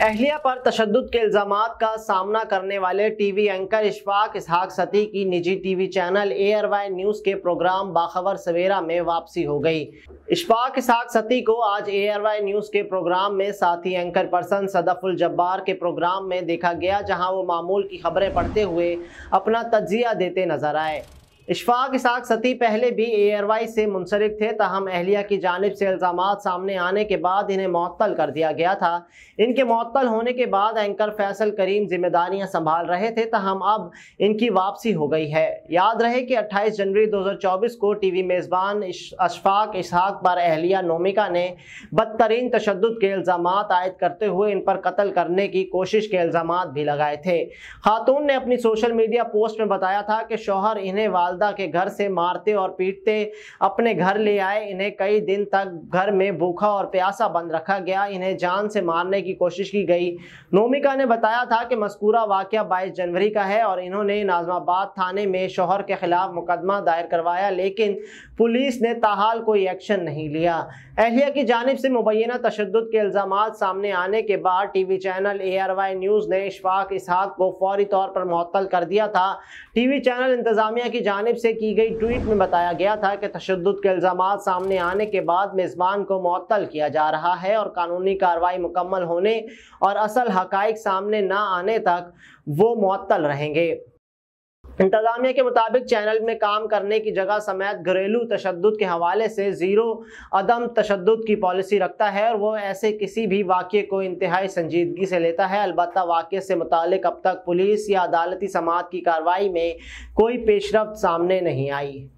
अहलिया पर तशद के इल्ज़ाम का सामना करने वाले टीवी एंकर इशफाक इसहाक सती की निजी TV channel A R Y news के प्रोग्राम बाखबर सवेरा में वापसी हो गई। इशफाक इसहाक सती को आज ए वाई न्यूज़ के प्रोग्राम में साथी एंकर पर्सन सदफुल जब्बार के प्रोग्राम में देखा गया, जहाँ वो मामूल की खबरें पढ़ते हुए अपना तजिया देते नज़र आए। इशफाक, इसाक, सती पहले भी एयरवाई से मुंसलिक थे, तहम अहलिया की जानब से इल्ज़ाम सामने आने के बाद इन्हें मअतल कर दिया गया था। इनके मअतल होने के बाद एंकर फैसल करीम जिम्मेदारियाँ संभाल रहे थे, तहम अब इनकी वापसी हो गई है। याद रहे कि 28 जनवरी 2024 को टी वी मेज़बान अशफाक इसहाक पर अहलिया नोमिका ने बदतरीन तशद के इल्ज़ाम आयद करते हुए इन पर कत्ल करने की कोशिश के इल्ज़ाम भी लगाए थे। खातून ने अपनी सोशल मीडिया पोस्ट में बताया था कि शोहर इन्हें वाल वालदा के घर से मारते और पीटते अपने घर ले आए। इन्हें कई दिन तक घर में भूखा और प्यासा बंद रखा गया। इन्हें जान से मारने की कोशिश की गई। नोमिका ने बताया था कि मस्कूरा वाक़ बाईस जनवरी का है और इन्होंने नाजमाबाद थाने में शोहर के खिलाफ मुकदमा दायर करवाया, लेकिन पुलिस ने ताहाल कोई एक्शन नहीं लिया। अहलिया की जानब से मुबैना तशद के इल्ज़ाम सामने आने के बाद T V channel A R Y news ने इशफाक इसहाक को फौरी तौर पर मअतल कर दिया था। टी वी चैनल इंतज़ामिया की जानब जानब से की गई ट्वीट में बताया गया था कि तशद के इल्ज़ाम सामने आने के बाद मेज़बान को मअतल किया जा रहा है और कानूनी कार्रवाई मुकम्मल होने और असल हक़ सामने ना आने तक वो मअतल रहेंगे। इंतजामिया के मुताबिक चैनल में काम करने की जगह समेत घरेलू तशद के हवाले से ज़ीरो अदम तशद की पॉलिसी रखता है और वह ऐसे किसी भी वाक्य को इंतहाई संजीदगी से लेता है। अलबत् वाक्य से मुतल अब तक पुलिस या अदालती समात की कार्रवाई में कोई पेशरफ सामने नहीं आई।